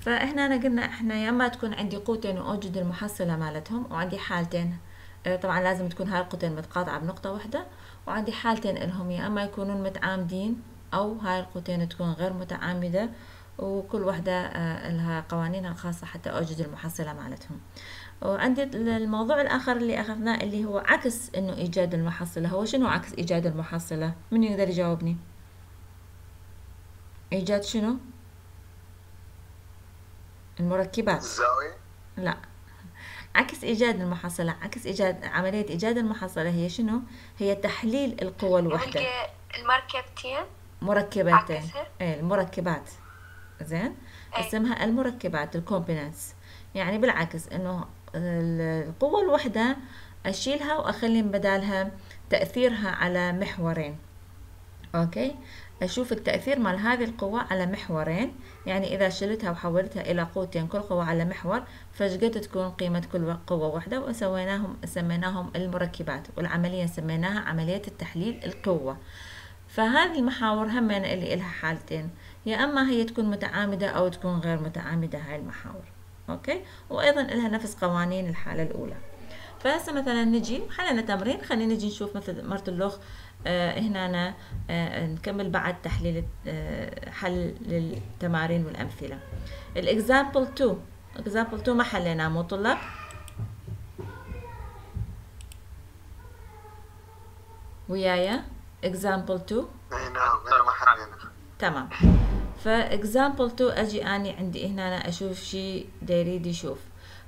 فإحنا أنا قلنا إحنا يا إما تكون عندي قوتين وأوجد المحصلة مالتهم وعندي حالتين. آه، طبعا لازم تكون هاي القوتين متقاطعة بنقطة واحدة. وعندي حالتين الهم يا إما يكونون متعامدين أو هاي القوتين تكون غير متعامدة وكل وحدة آه، لها قوانينها الخاصة حتى أوجد المحصلة مالتهم. وعندي الموضوع الآخر اللي أخذناه اللي هو عكس إنه إيجاد المحصلة. هو شنو عكس إيجاد المحصلة؟ من يقدر يجاوبني؟ إيجاد شنو؟ المركبات. الزاوية؟ لا. عكس إيجاد المحصلة. عكس إيجاد عملية إيجاد المحصلة هي شنو؟ هي تحليل القوى الوحدة. المركبتين مركباتين عكسها؟ إيه المركبات. زين؟ إيه. اسمها المركبات الكومبوننتس يعني بالعكس إنه ال- القوة الوحدة أشيلها وأخلي بدالها تأثيرها على محورين. Okay؟ أشوف التأثير مال هذه القوة على محورين يعني إذا شلتها وحولتها إلى قوتين كل قوة على محور فشقد تكون قيمة كل قوة واحدة وسويناهم سميناهم المركبات والعملية سميناها عملية التحليل القوة. فهذه المحاور هم اللي إلها حالتين يا أما هي تكون متعامدة أو تكون غير متعامدة هاي المحاور. Okay؟ وأيضا إلها نفس قوانين الحالة الأولى. فهسه مثلا نجي حلنا تمرين خلينا نجي نشوف مثل مرت اللغ آه هنا أنا آه نكمل بعد تحليل آه حل للتمارين والأمثلة. ال example 2 example 2 ما حليناه؟ مو طلاب؟ ويايا؟ example 2 إي نعم ما حلينا. تمام. ف example 2 أجي أني عندي هنا أنا أشوف شيء دا يريد يشوف.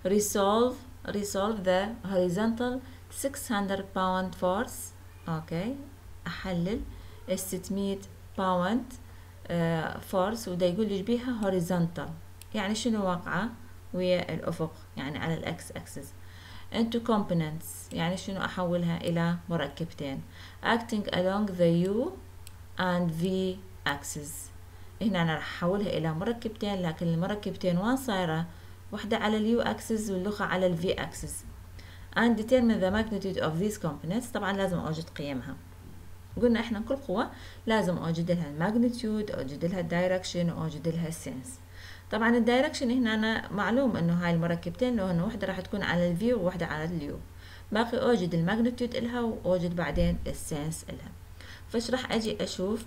Resolve resolve the horizontal 600 pound force. Okay. أحلل ال 600 pound force ودا يقول لي بيها horizontal. يعني شنو واقعة؟ ويا الأفق يعني على الاكس اكسس into components يعني شنو أحولها إلى مركبتين. Acting along the u and v axis. هنا أنا راح أحولها إلى مركبتين لكن المركبتين وين صايرة؟ واحدة على ال u axis والأخرى على ال v axis. And determine the magnitude of these components. طبعا لازم أوجد قيمها. قلنا إحنا كل قوة لازم أوجد لها ال magnitude أوجد لها ال direction وأوجد لها ال sense. طبعا ال direction هنا أنا معلوم إنه هاي المركبتين لو إنه واحدة راح تكون على ال v وواحدة على ال u. باقي أوجد ال magnitude إلها وأوجد بعدين ال sense إلها. فايش راح أجي أشوف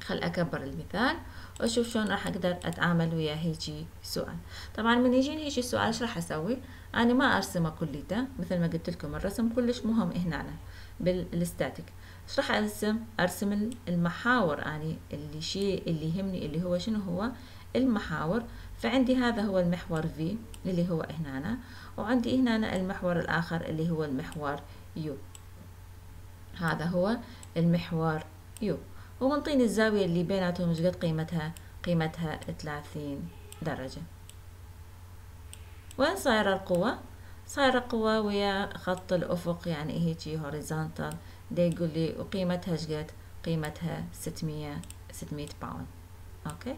خل أكبر المثال وأشوف شلون راح أقدر أتعامل ويا هيجي سؤال. طبعا من يجيني هيجي سؤال إيش راح أسوي؟ أنا ما أرسمه كليته مثل ما قلت لكم الرسم كلش مهم هنا بالستاتيك إيش راح أرسم؟ أرسم المحاور يعني اللي شيء اللي يهمني اللي هو شنو هو؟ المحاور. فعندي هذا هو المحور V اللي هو هنا وعندي هنا المحور الآخر اللي هو المحور U. هذا هو المحور U. ومنطيني الزاوية اللي بيناتهم إيش قد قيمتها؟ قيمتها 30 درجة. وين صايرة القوة؟ صايرة قوة ويا خط الأفق يعني هيجي horizontal دا يقول لي وقيمتها إيش قد قيمتها 600 600 pound okay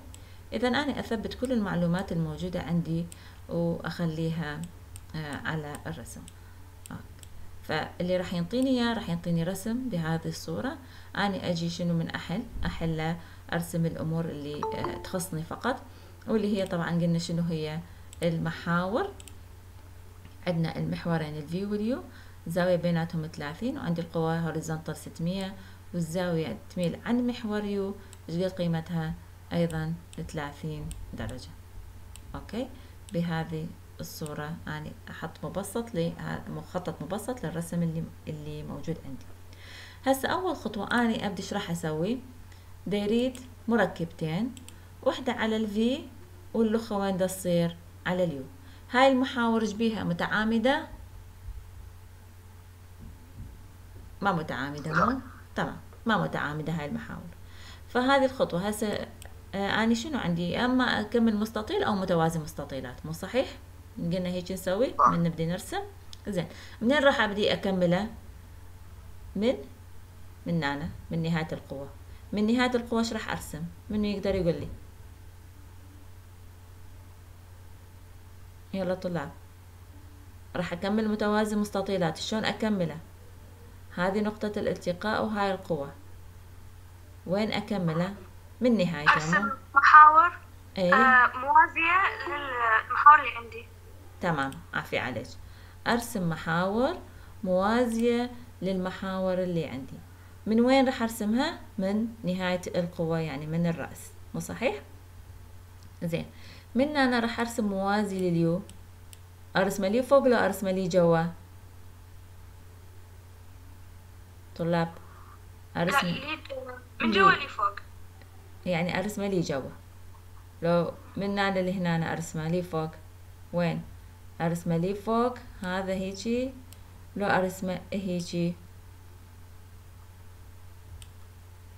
اذا أنا أثبت كل المعلومات الموجودة عندي وأخليها آه على الرسم. فاللي راح ينطيني إياه راح ينطيني رسم بهذه الصورة. أنا أجي شنو من أحل؟ أحل أرسم الأمور اللي تخصني فقط واللي هي طبعا قلنا شنو هي؟ المحاور. عندنا المحورين ال v وال u الزاوية بيناتهم 30 وعندي القوة horizontal 600 والزاوية تميل عن محور u إيش قد قيمتها؟ أيضا 30 درجة. Okay؟ بهذه الصورة يعني أحط مبسط مخطط مبسط للرسم اللي اللي موجود عندي. هسه أول خطوة أنا أبدي إيش راح أسوي؟ ديريد مركبتين واحدة على ال v والأخرى وين تصير؟ على ال u هاي المحاور بيها؟ متعامدة؟ ما متعامدة مو؟ طبعا ما متعامدة هاي المحاور. فهذه الخطوة. هسه آه أنا شنو عندي؟ أما أكمل مستطيل أو متوازي مستطيلات. مو صحيح؟ قلنا هيك نسوي من نبدي نرسم. زين. منين راح أبدي أكمله؟ من؟ من هنا من نهاية القوة. من نهاية القوة إيش راح أرسم؟ منو يقدر يقول لي؟ يلا طلاب. راح أكمل متوازي مستطيلات شلون أكمله؟ هذه نقطة الالتقاء وهاي القوة. وين أكمله؟ من نهايته ارسم محاور. اي آه موازية للمحاور اللي عندي. تمام. عافية عليك. أرسم محاور موازية للمحاور اللي عندي. من وين راح أرسمها؟ من نهاية القوة يعني من الرأس. مو صحيح؟ زين. من أنا راح أرسم موازي لليو ارسمه لي فوق لو ارسمه لي جوا. طلاب لي من جوا لي. فوق. يعني ارسمه لي جوا. لو من هنا لهنا أنا ارسمه لي فوق. وين؟ ارسمه لي فوق هذا هيجي. لو ارسمه هيجي.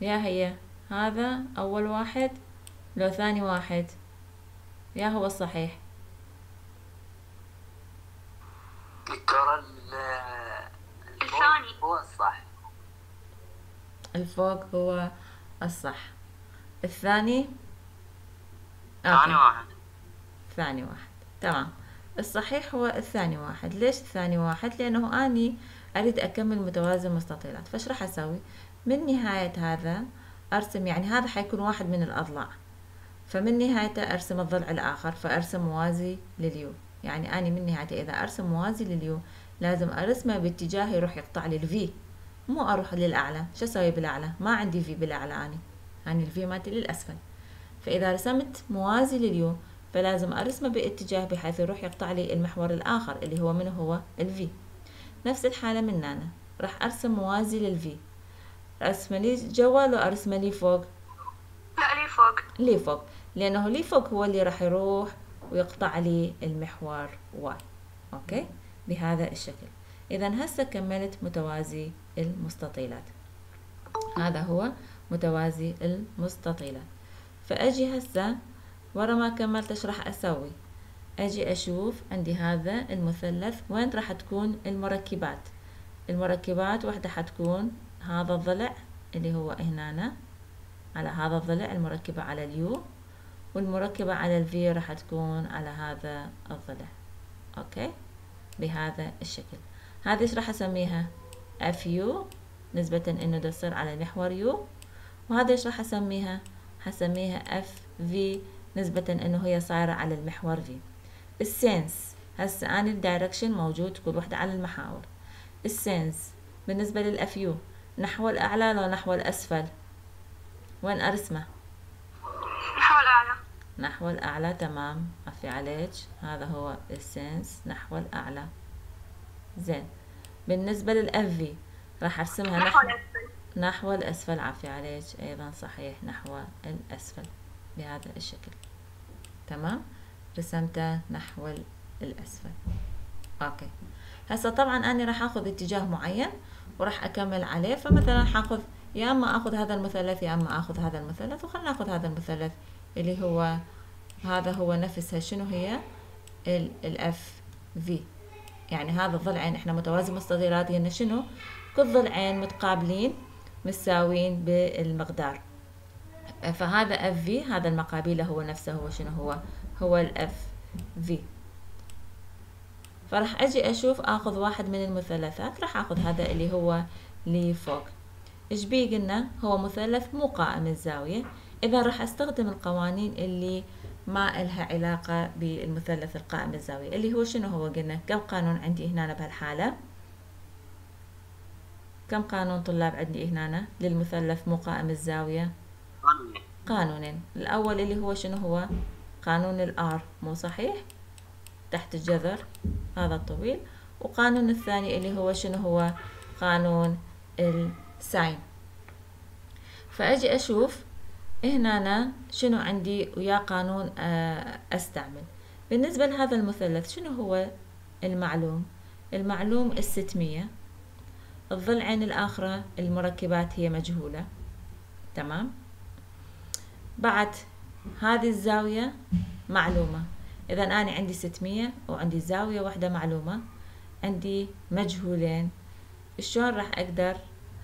يا هي هذا أول واحد. لو ثاني واحد. يا هو الصحيح. ال- الثاني. الفوق هو الصح. الفوق هو الصح. الثاني؟ ثاني. واحد. ثاني واحد. تمام. الصحيح هو الثاني واحد. ليش الثاني واحد؟ لأنه أني أريد أكمل متوازي المستطيلات فايش راح أسوي؟ من نهاية هذا أرسم يعني هذا حيكون واحد من الأضلاع. فمن نهايته أرسم الضلع الآخر فأرسم موازي لليو يعني أني من نهايته إذا أرسم موازي لل u لازم أرسمه باتجاه يروح يقطع لي ال v مو أروح للأعلى. شو أسوي بالأعلى؟ ما عندي v بالأعلى أني أني ال v مالتي للأسفل. فإذا رسمت موازي لل u فلازم أرسمه باتجاه بحيث يروح يقطع لي المحور الآخر اللي هو من هو ال v نفس الحالة من هنا راح أرسم موازي لل v أرسمه لي جوا لو أرسمه لي فوق. لا لي فوق. لي فوق. لأنه لي فوق هو اللي راح يروح ويقطع لي المحور y. Okay؟ بهذا الشكل. إذا هسه كملت متوازي المستطيلات. هذا هو متوازي المستطيلات. فأجي هسه ورا ما كملت إيش راح أسوي؟ أجي أشوف عندي هذا المثلث. وين راح تكون المركبات؟ المركبات واحدة حتكون هذا الضلع اللي هو هنا على هذا الضلع المركبة على ال u. والمركبة على ال v راح تكون على هذا الضلع okay؟ بهذا الشكل. هذه إيش راح أسميها؟ F u نسبة إنه ده يصير على محور u وهذا إيش راح أسميها؟ حسميها F v نسبة إنه هي صايرة على المحور في ال sense هسه اني ال direction موجود كل وحدة على المحاور. ال sense بالنسبة لل F u نحو الأعلى لو نحو الأسفل. وين أرسمه؟ نحو الأعلى تمام. عفي عليك. هذا هو ال sense. نحو الأعلى. زين. بالنسبة لل F v راح أرسمها نحو نحو, الأسفل. نحو الأسفل. عفي عليك. أيضا صحيح. نحو الأسفل. بهذا الشكل. تمام؟ رسمته نحو ال- الأسفل. okay. هسه طبعا أنا راح أخذ اتجاه معين وراح أكمل عليه. فمثلا حاخذ يا أما أخذ هذا المثلث يا أما أخذ هذا المثلث وخلنا ناخذ هذا المثلث. اللي هو هذا هو نفسها. شنو هي؟ ال F v يعني هذا الضلعين إحنا متوازي مستطيلات يعني شنو؟ كل ضلعين متقابلين متساويين بالمقدار. فهذا F v هذا المقابيله هو نفسه هو شنو هو؟ هو الاف في فراح أجي أشوف آخذ واحد من المثلثات. راح آخذ هذا اللي هو لي فوق. إيش بيه قلنا هو مثلث مو قائم الزاوية. إذا راح أستخدم القوانين اللي ما إلها علاقة بالمثلث القائم الزاوية اللي هو شنو هو قلنا؟ كم قانون عندي هنا بهالحالة؟ كم قانون طلاب عندي هنا للمثلث مو قائم الزاوية. قانونين. الأول اللي هو شنو هو؟ قانون الآر مو صحيح؟ تحت الجذر هذا الطويل. وقانون الثاني اللي هو شنو هو؟ قانون الساين. فأجي أشوف هنا أنا شنو عندي ويا قانون آه، أستعمل. بالنسبة لهذا المثلث شنو هو المعلوم؟ المعلوم الستمية. الضلعين الآخرة المركبات هي مجهولة. تمام؟ بعد هذه الزاوية معلومة. إذا أنا عندي ستمية وعندي زاوية واحدة معلومة. عندي مجهولين. شلون راح أقدر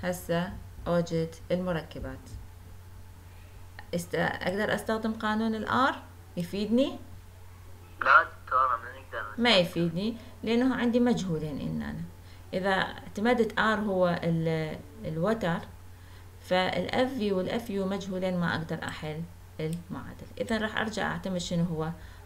هسه أوجد المركبات؟ است... أقدر أستخدم قانون الآر يفيدني؟ لا دكتورة ما نقدر. ما يفيدني لأنه عندي مجهولين إن أنا. إذا اعتمدت R هو ال... الوتر فال F v وال F u مجهولين ما أقدر أحل المعادلة إذا راح أرجع أعتمد شنو هو